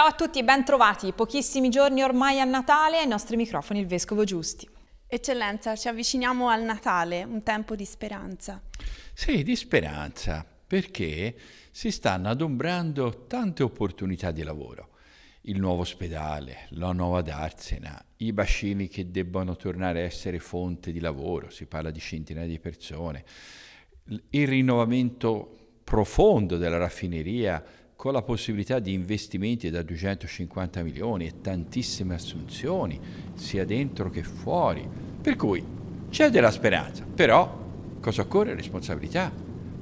Ciao a tutti e ben trovati. Pochissimi giorni ormai a Natale ai nostri microfoni il Vescovo Giusti. Eccellenza, ci avviciniamo al Natale, un tempo di speranza. Sì, di speranza, perché si stanno adombrando tante opportunità di lavoro. Il nuovo ospedale, la nuova darsena, i bacini che debbono tornare a essere fonte di lavoro, si parla di centinaia di persone, il rinnovamento profondo della raffineria con la possibilità di investimenti da 250 milioni e tantissime assunzioni, sia dentro che fuori. Per cui c'è della speranza, però cosa occorre? Responsabilità.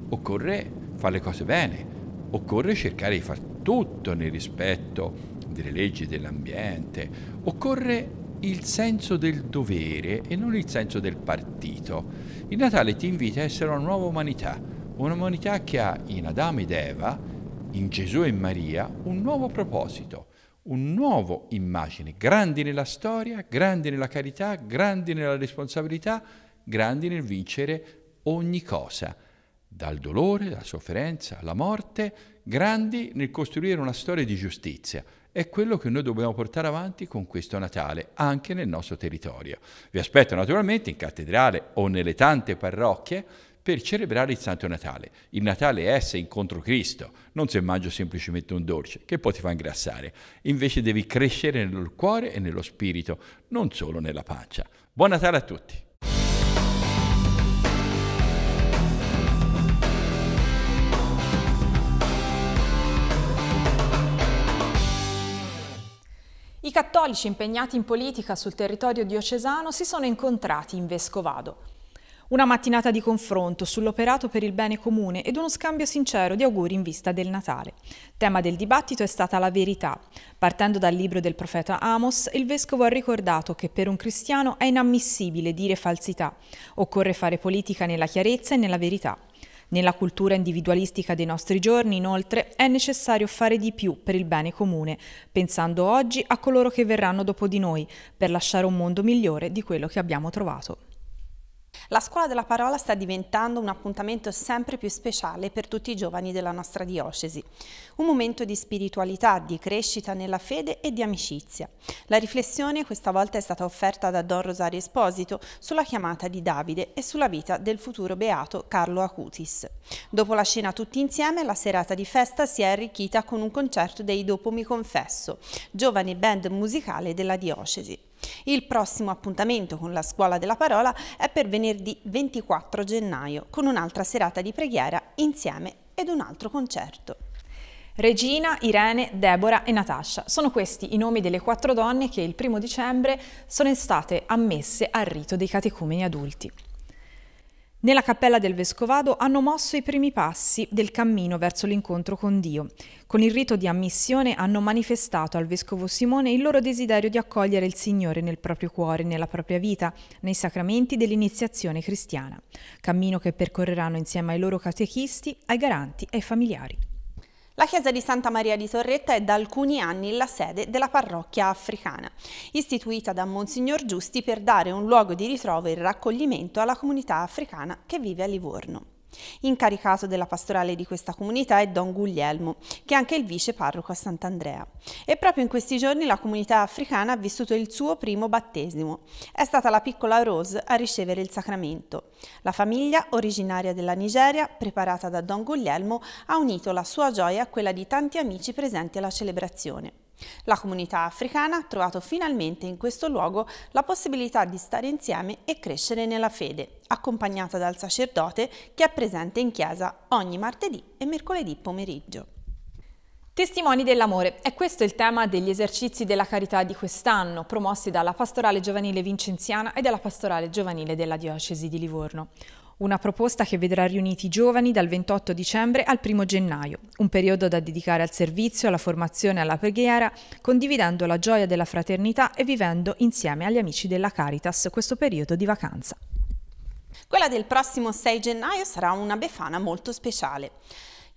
Occorre fare le cose bene, occorre cercare di fare tutto nel rispetto delle leggi dell'ambiente, occorre il senso del dovere e non il senso del partito. Il Natale ti invita a essere una nuova umanità, un'umanità che ha in Adamo ed Eva in Gesù e Maria un nuovo proposito, un nuovo immagine, grandi nella storia, grandi nella carità, grandi nella responsabilità, grandi nel vincere ogni cosa, dal dolore, dalla sofferenza, alla morte, grandi nel costruire una storia di giustizia. È quello che noi dobbiamo portare avanti con questo Natale, anche nel nostro territorio. Vi aspetto naturalmente in cattedrale o nelle tante parrocchie per celebrare il Santo Natale. Il Natale è essere incontro Cristo, non se mangio semplicemente un dolce, che poi ti fa ingrassare. Invece devi crescere nel cuore e nello spirito, non solo nella pancia. Buon Natale a tutti! I cattolici impegnati in politica sul territorio diocesano si sono incontrati in Vescovado. Una mattinata di confronto sull'operato per il bene comune ed uno scambio sincero di auguri in vista del Natale. Tema del dibattito è stata la verità. Partendo dal libro del profeta Amos, il vescovo ha ricordato che per un cristiano è inammissibile dire falsità. Occorre fare politica nella chiarezza e nella verità. Nella cultura individualistica dei nostri giorni, inoltre, è necessario fare di più per il bene comune, pensando oggi a coloro che verranno dopo di noi, per lasciare un mondo migliore di quello che abbiamo trovato. La scuola della parola sta diventando un appuntamento sempre più speciale per tutti i giovani della nostra diocesi. Un momento di spiritualità, di crescita nella fede e di amicizia. La riflessione questa volta è stata offerta da Don Rosario Esposito sulla chiamata di Davide e sulla vita del futuro beato Carlo Acutis. Dopo la scena tutti insieme, la serata di festa si è arricchita con un concerto dei Dopo mi confesso, giovane band musicale della diocesi. Il prossimo appuntamento con la Scuola della Parola è per venerdì 24 gennaio, con un'altra serata di preghiera insieme ed un altro concerto. Regina, Irene, Deborah e Natascia. Sono questi i nomi delle quattro donne che il primo dicembre sono state ammesse al rito dei catecumeni adulti. Nella cappella del Vescovado hanno mosso i primi passi del cammino verso l'incontro con Dio. Con il rito di ammissione hanno manifestato al Vescovo Simone il loro desiderio di accogliere il Signore nel proprio cuore, nella propria vita, nei sacramenti dell'iniziazione cristiana. Cammino che percorreranno insieme ai loro catechisti, ai garanti e ai familiari. La chiesa di Santa Maria di Torretta è da alcuni anni la sede della parrocchia africana, istituita da Monsignor Giusti per dare un luogo di ritrovo e raccoglimento alla comunità africana che vive a Livorno. Incaricato della pastorale di questa comunità è Don Guglielmo, che è anche il vice parroco a Sant'Andrea. E proprio in questi giorni la comunità africana ha vissuto il suo primo battesimo. È stata la piccola Rose a ricevere il sacramento. La famiglia, originaria della Nigeria, preparata da Don Guglielmo, ha unito la sua gioia a quella di tanti amici presenti alla celebrazione. La comunità africana ha trovato finalmente in questo luogo la possibilità di stare insieme e crescere nella fede, accompagnata dal sacerdote che è presente in chiesa ogni martedì e mercoledì pomeriggio. Testimoni dell'amore. È questo il tema degli esercizi della carità di quest'anno, promossi dalla Pastorale Giovanile Vincenziana e dalla Pastorale Giovanile della Diocesi di Livorno. Una proposta che vedrà riuniti i giovani dal 28 dicembre al 1 gennaio, un periodo da dedicare al servizio, alla formazione e alla preghiera, condividendo la gioia della fraternità e vivendo insieme agli amici della Caritas questo periodo di vacanza. Quella del prossimo 6 gennaio sarà una befana molto speciale.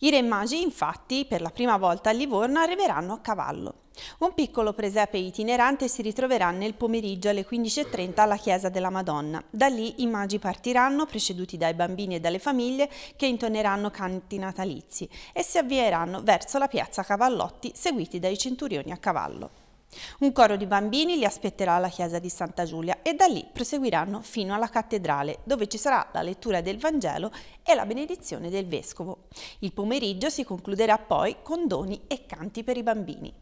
I re magi, infatti, per la prima volta a Livorno arriveranno a cavallo. Un piccolo presepe itinerante si ritroverà nel pomeriggio alle 15.30 alla chiesa della Madonna. Da lì i magi partiranno, preceduti dai bambini e dalle famiglie che intoneranno canti natalizi e si avvieranno verso la piazza Cavallotti, seguiti dai centurioni a cavallo. Un coro di bambini li aspetterà alla chiesa di Santa Giulia e da lì proseguiranno fino alla cattedrale, dove ci sarà la lettura del Vangelo e la benedizione del vescovo. Il pomeriggio si concluderà poi con doni e canti per i bambini.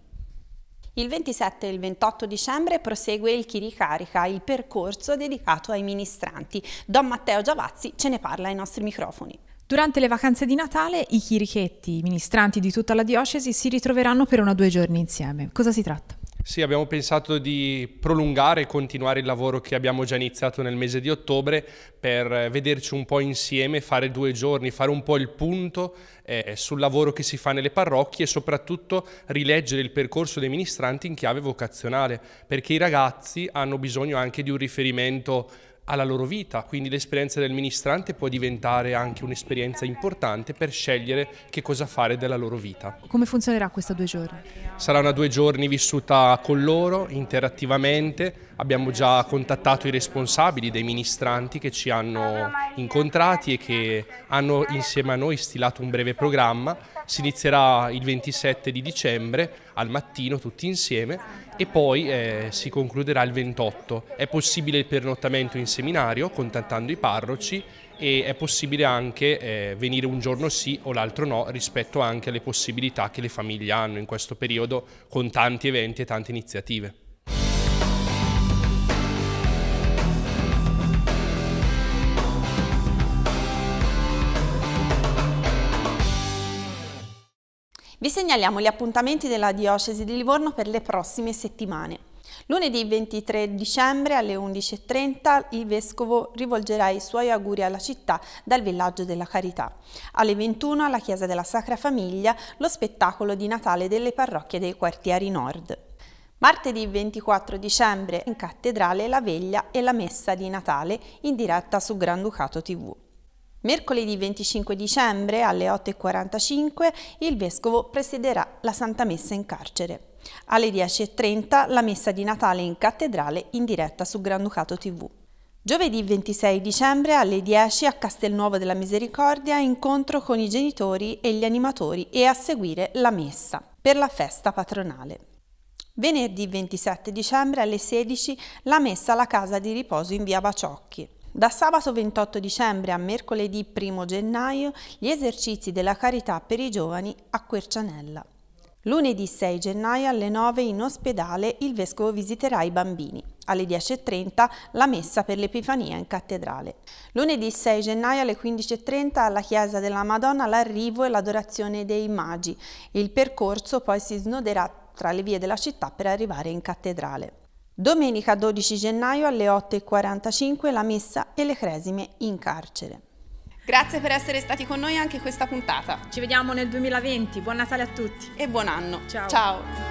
Il 27 e il 28 dicembre prosegue il Chiricarica, il percorso dedicato ai ministranti. Don Matteo Giavazzi ce ne parla ai nostri microfoni. Durante le vacanze di Natale i chirichetti, i ministranti di tutta la diocesi si ritroveranno per una o due giorni insieme. Cosa si tratta? Sì, abbiamo pensato di prolungare e continuare il lavoro che abbiamo già iniziato nel mese di ottobre per vederci un po' insieme, fare due giorni, fare un po' il punto eh, sul lavoro che si fa nelle parrocchie e soprattutto rileggere il percorso dei ministranti in chiave vocazionale, perché i ragazzi hanno bisogno anche di un riferimento alla loro vita, quindi l'esperienza del ministrante può diventare anche un'esperienza importante per scegliere che cosa fare della loro vita. Come funzionerà questa due giorni? Sarà una due giorni vissuta con loro, interattivamente, abbiamo già contattato i responsabili dei ministranti che ci hanno incontrati e che hanno insieme a noi stilato un breve programma, si inizierà il 27 di dicembre al mattino tutti insieme e poi eh, si concluderà il 28. È possibile il pernottamento in seminario contattando i parroci e è possibile anche eh, venire un giorno sì o l'altro no rispetto anche alle possibilità che le famiglie hanno in questo periodo con tanti eventi e tante iniziative. Vi segnaliamo gli appuntamenti della Diocesi di Livorno per le prossime settimane. Lunedì 23 dicembre alle 11.30 il Vescovo rivolgerà i suoi auguri alla città dal Villaggio della Carità. Alle 21 alla Chiesa della Sacra Famiglia lo spettacolo di Natale delle parrocchie dei quartieri nord. Martedì 24 dicembre in cattedrale la veglia e la messa di Natale in diretta su Granducato TV. Mercoledì 25 dicembre alle 8.45 il Vescovo presiederà la Santa Messa in carcere. Alle 10.30 la Messa di Natale in cattedrale in diretta su Granducato TV. Giovedì 26 dicembre alle 10 a Castelnuovo della Misericordia incontro con i genitori e gli animatori e a seguire la Messa per la festa patronale. Venerdì 27 dicembre alle 16 la Messa alla casa di riposo in via Baciocchi. Da sabato 28 dicembre a mercoledì 1 gennaio gli esercizi della carità per i giovani a Quercianella. Lunedì 6 gennaio alle 9 in ospedale il vescovo visiterà i bambini. Alle 10.30 la messa per l'Epifania in cattedrale. Lunedì 6 gennaio alle 15.30 alla chiesa della Madonna l'arrivo e l'adorazione dei magi. Il percorso poi si snoderà tra le vie della città per arrivare in cattedrale. Domenica 12 gennaio alle 8.45 la messa e le cresime in carcere. Grazie per essere stati con noi anche questa puntata. Ci vediamo nel 2020, buon Natale a tutti e buon anno. Ciao. Ciao.